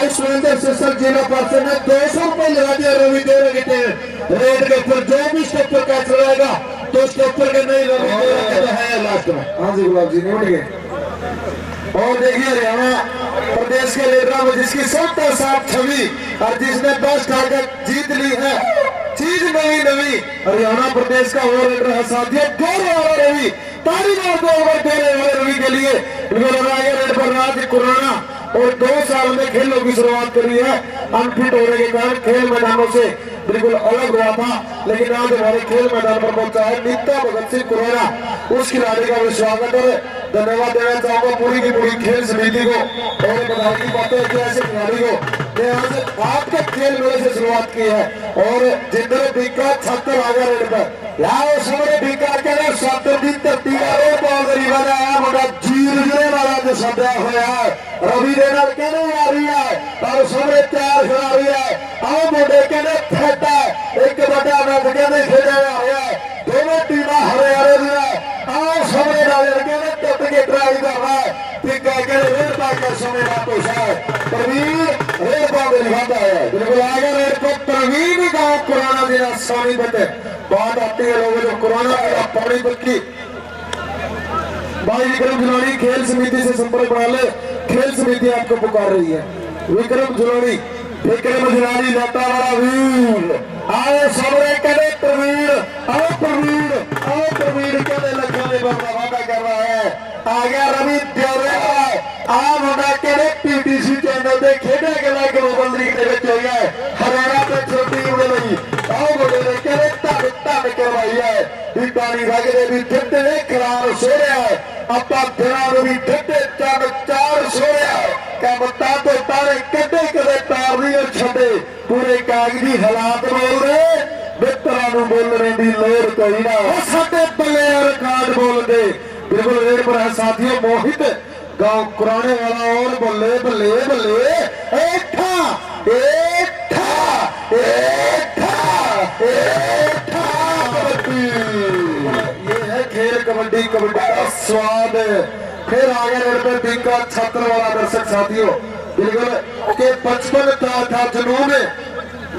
भाई सुरेंद्र सिसर जिला पार्षद ने दो सौ रुपए लगा दिया रवि दे रहे थे रेड के ऊपर जो भी स्टेप पर कैच लगाएगा तो स्टेप पर के नहीं रवि दे रहे तो है लास्ट में। हाँ जी गुलाब जी निपट गए और देखिए हरियाणा प्रदेश के लीडरों में जिसकी सबका साथ छवि और जिसने दस टारगेट जीत ली है। चीज़ नवी नवी। हरियाणा प्रदेश का वो लीडर है साथियों दौरे वाला रवि तारी मार दो ओवर वाले रवि के लिए। बिल्कुल आगे रेड पर राज कुराना और दो साल में खेलों की शुरुआत करी है। अनफिट होने के कारण खेल मैदानों से बिल्कुल अलग हुआ था, लेकिन आज हमारे खेल मैदान पर पहुँचा है नीता भगत सिंह कुरेरा। उस खिलाड़ी का स्वागत है। धन्यवाद देना चाहूँगा पूरी की पूरी खेल समिति को और बधाई की बातें ऐसे खिलाड़ी को आज आपके खेल मेले से शुरुआत की है। और जिंदर बीका छत्तर आ गया रेड पर यार सामने बीका के ना सत्तर दी धरती का वो बहुत गरीब आया मुंडा जीर जने वाला जो सदा होया है रवि दे नाल कहने आ रही है और सामने चार खिलाड़ी है आओ मुंडे कहने फैटा एक बड़ा मैच कहने खेला जा रहा है दोनों टीमां हरे हरे दी है आओ सामने डाले कहने टप के ट्राई कर रहा है बीका कहने रेड पाकर समय वापस पुराना दिन स्वामी बटे बात आती है लोगों जो कोरोना का पानी बक्की भाई विक्रम जुलानी खेल समिति से संपर्क बना ले खेल समिति आपको पुकार रही है विक्रम जुलानी विक्रम जुलानी लता वाला वीर आओ सामने करे प्रवीण आओ प्रवीण आओ प्रवीण कहने लखा ने बड़ा वादा कर रहा है आ गया रवि ब्यौरे आ मुंडा कहने पीटीसी चैनल ਦੇ ਖੇਡਿਆ ਗਿਆ ਗਲੋਬਲ ਲੀਗ ਦੇ ਵਿੱਚ ਹੋਇਆ ਹੈ ਹਰਿਆਣਾ ਕਰਵਾਈ ਹੈ। ਵੀ ਪਾਣੀ ਵਗਦੇ ਵੀ ਠੱਡੇ ਖਰਾਬ ਸੋਹਰਿਆ ਆਪਾਂ ਦਿਨਾਂ ਨੂੰ ਵੀ ਠੱਡੇ ਚੱਬ ਚਾਰ ਸੋਹਰਿਆ ਕੰਮ ਤਾਂ ਤੋਂ ਤਾਰੇ ਕੱਢੇ ਕਦੇ ਤਾਰ ਨਹੀਂ ਛੱਡੇ। ਪੂਰੇ ਕਾਗਜ਼ੀ ਹਾਲਾਤ ਬੋਲਦੇ ਮਿੱਤਰਾਂ ਨੂੰ ਬੋਲਣ ਦੀ ਲੋੜ ਕੋਈ ਨਾ। ਉਹ ਸਾਡੇ ਬੱਲੇ ਰਿਕਾਰਡ ਬੋਲਦੇ ਬਿਲਕੁਲ ਰੇਡ ਪਰ ਸਾਥੀਓ, ਮੋਹਿਤ। ਗਾਉ ਕੁਰਾਣੇ ਵਾਲਾ ਔਰ ਬੱਲੇ ਬੱਲੇ ਬੱਲੇ। ਏਠਾ ਏਠਾ ਏਠਾ ਏਠਾ। कबड्डी कबड्डी का स्वाद। फिर आगे रेड पे छत्र वाला दर्शक साथियों, बिल्कुल के बचपन था था जुनून।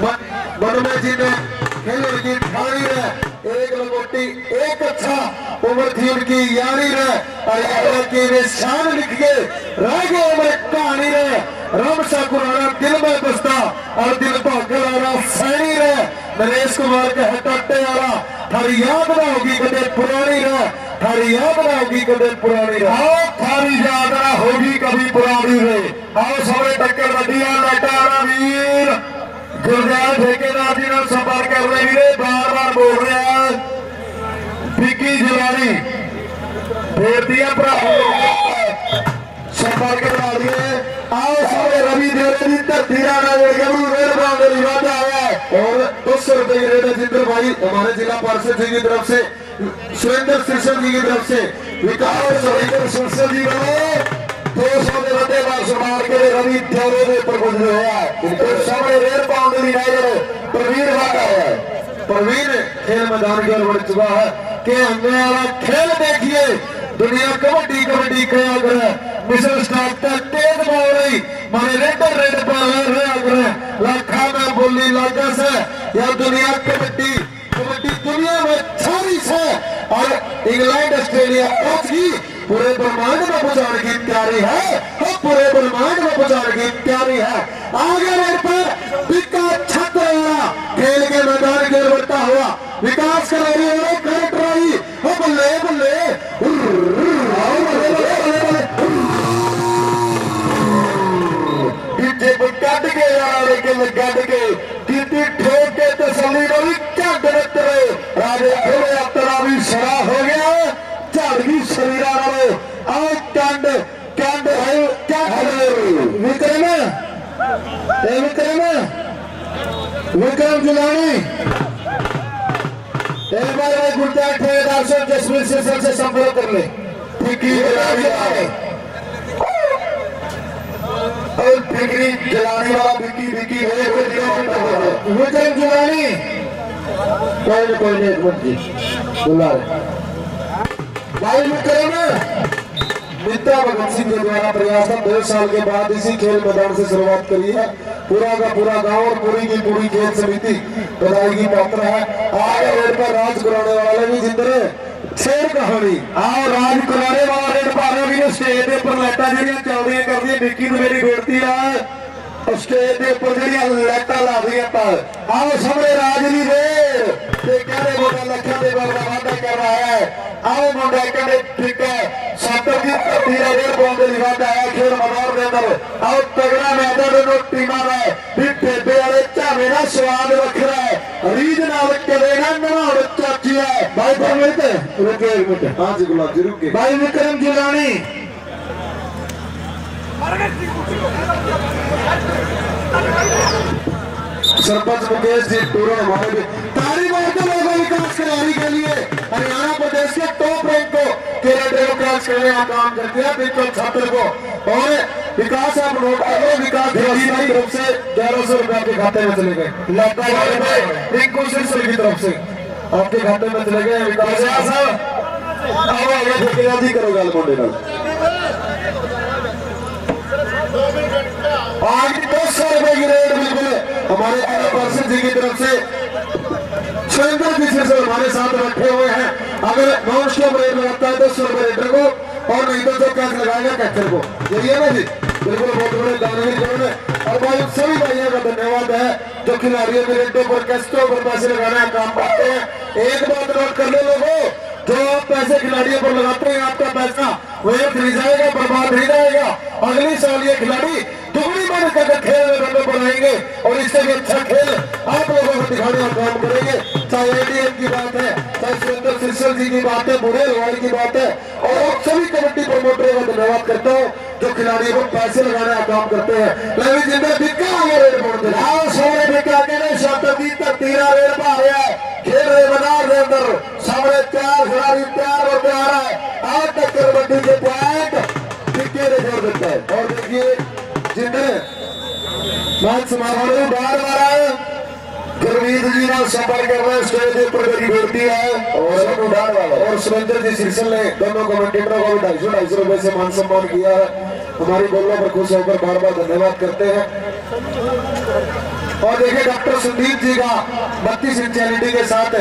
मन मन में जी ने खेल की ठानी है। एक लंगोटी एक अच्छा उम्र थी उनकी, यानी रहे हरियाणा की वे शान लिख के रह गए उम्र कहानी रहे राम कुराना दिल में बसता और दिल भागल आना सैनी रहे नरेश कुमार के हटाटे आना थारी याद ना होगी कदे पुरानी रहे ਹਰੀਆ ਬਣਾਉਗੀ ਕਦੇ ਪੁਰਾਣੀ ਆਓ ਖਾਰੀ ਯਾਦਰਾ ਹੋ ਗਈ ਕਦੀ ਪੁਰਾਣੀ ਵੇ। ਆਓ ਸਾਰੇ ਟੱਕਰ ਵੱਡੀਆਂ ਲਟਾਰਾ ਵੀਰ। ਗੁਰਦਾਸ ਠੇਕੇਦਾਰ ਜੀ ਨਾਲ ਸੰਪਰਕ ਕਰ ਰਹੇ ਵੀਰੇ ਬਾਰ-ਬਾਰ ਬੋਲ ਰਿਹਾ। ਵਿੱਕੀ ਜਲਾਲੀ ਬੇਟੀਆਂ ਭਰਾਵਾਂ ਸੰਪਰਕ ਕਰ ਲਈਏ। ਆਓ ਸਾਰੇ ਰਵੀ ਦੇਵ ਦੀ ਧਰਤੀ ਰਾਣਾ रेड भाई, हमारे जिला पार्षद जी की तरफ़ से, सुरेंद्र सिरसर जी की तरफ़ से, विकास सुरेंद्र जी को दो सौ संभाल के रवि देवरे के ऊपर गुजरे हुआ है तो सामने प्रवीण वादा है। खेल मैदान की ओर बढ़ चुका है हमने वाला खेल देखिए। दुनिया कबड्डी कबड्डी तक तेज रही। माने रेड पर लाखा में बोली लागा से। या दुनिया कबड्डी कबड्डी दुनिया में छारी से और इंग्लैंड, ऑस्ट्रेलिया पहुँच गई पूरे ब्रह्मांड में पहुँचाने की तैयारी है। और पूरे ब्रह्मांड में पहुँचाने की तैयारी है। आगे रेड पर बिका छत्र खेल के मैदान की बढ़ता हुआ। विकास कर रही है करेक्ट रही। हो, बल्ले बल्ले। जाना लेकिन कंड है कंड विक्रम ए विक्रम विक्रम जुलानी एक बार मैं गुलजार ठेकेदार से जसवीर से संपर्क कर ले फिक्री जलानी और फिक्री जलानी वाला विकी विकी है विक्रम जुलानी कोई नहीं कोई नहीं एक मिनट जी बुला रहे भाई मत करो भगत सिंह के द्वारा प्रयास था दो साल के बाद इसी खेल मैदान से शुरुआत करी है पूरा का पूरा गाँव और पूरी की पूरी खेल समिति बधाई की पात्र है। आज रोड पर राज कराने वाले भी जिंदर शेर कहानी। आओ, राज कराने वाले रेड पाने भी स्टेज के उपर लाइटा जी चल रही कर दी विकी मेरी बेनती है। स्टेज के उपर जी लाइटा ला दी पर आओ, सामने राज जी दे कहने बोला लखा दे बाबा वादा कर रहा है आओ मुंडा कहने ठीक है सत्तर की धरती का रेड पाउंड ਦੀ ਵਾਦਾ ਹੈ ਖੇਡ ਮੈਦਾਨ ਦੇ ਅੰਦਰ ਆਓ ਤਗੜਾ ਮੈਦਾਨ ਦੇ ਟੀਮਾਂ ਦਾ ਵੀ ਟੇਬੇ ਵਾਲੇ ਝਾਵੇਂ ਦਾ ਸਵਾਦ ਵੱਖਰਾ ਹੈ ਰੀਜ ਨਾਲ ਕਦੇ ਨਾ ਨਹਾਉਣ ਚਾਚੀ ਹੈ ਬਾਈ ਪਰਮਿਤ ਰੁਕੇ ਇੱਕ ਮਿੰਟ ਹਾਂ ਜੀ ਗੁਲਾਬ ਜੀ ਰੁਕੇ ਬਾਈ ਵਿਕਰਮ ਜਿਲਾਣੀ सरपंच मुकेश जी टूरन हमारे भी ताली मारते लोगों का काम करते हैं बिल्कुल छात्र को। और विकास आप नोट कर लो विकास धीरे की तरफ़ से ग्यारह सौ रुपए आपके खाते में चले गए। रिंकू सिलसिले की तरफ़ से। आपके खाते में चले गए विकास आओ आगे ठेकेदारी करो गल मुंडे आज दो सौ रुपए की रेट बिल्कुल हमारे पर्सन जी की तरफ़ से सुरेंद्र जी से हमारे साथ बैठे हुए हैं। अगर नॉन स्टॉप रेट लगाता है दस सौ लीटर को, और नहीं तो जो लगाएगा कैचर को। यही है ना जी? बिल्कुल बहुत बड़े दानवीर जवान है और भाई सभी भाइयों का धन्यवाद है, जो खिलाड़ियों के रेटों पर कैस्टों पर पैसे लगाने का काम करते हैं। एक बात नोट कर ले लोगों, जो आप पैसे खिलाड़ियों पर लगाते हैं, आपका पैसा व्यर्थ नहीं जाएगा बर्बाद नहीं जाएगा अगले साल ये खिलाड़ी दुगनी मेहनत करके खेल रन बनाएँगे, और इससे भी अच्छा खेल आप लोगों को दिखाने का काम करेंगे। चाहे एडीएम की बात है। चाहे सुरेंद्र सिरसल जी की बात है बुरे रवाल की बात है। और आप सभी कमेटी प्रमोटरों का धन्यवाद करता हूँ, जो खिलाड़ियों को पैसे लगाने का काम करते हैं। लेकिन जिनमें बिका आगे रेट बोलते हैं सोने बिका के ने शब्द की तीरा रेट पा रहा है। खेल रहे मैदान के अंदर। सामने चार खिलाड़ी, तैयार और तैयार है। आज तक कबड्डी के पॉइंट ने जोड़ देता है। और देखिए जिंदर मैच समापन में बार मारा गुरमीत जी ਨਾਲ संपर्क कर रहे स्टेज ऊपर मेरी बेटी है। और उड़ान वाला और सुरेंद्र जी सिरसल ने दोनों कमेंटेटरों को ढाई सौ ढाई सौ रुपए से मान सम्मान किया है। हमारी बोलों पर खुश होकर बार बार धन्यवाद करते हैं। और देखिए डॉक्टर संदीप जी का बत्तीस इंच एलईडी के साथ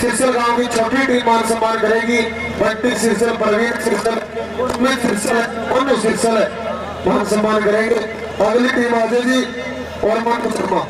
सिरसल गाँव की छोटी टीम मान सम्मान करेगी। बंटी सिरसल प्रवीण सिरसल उन्मित सिरसल उन्नु सिरसल मान सम्मान करेंगे। अगली टीम अजय जी और मन शर्मा।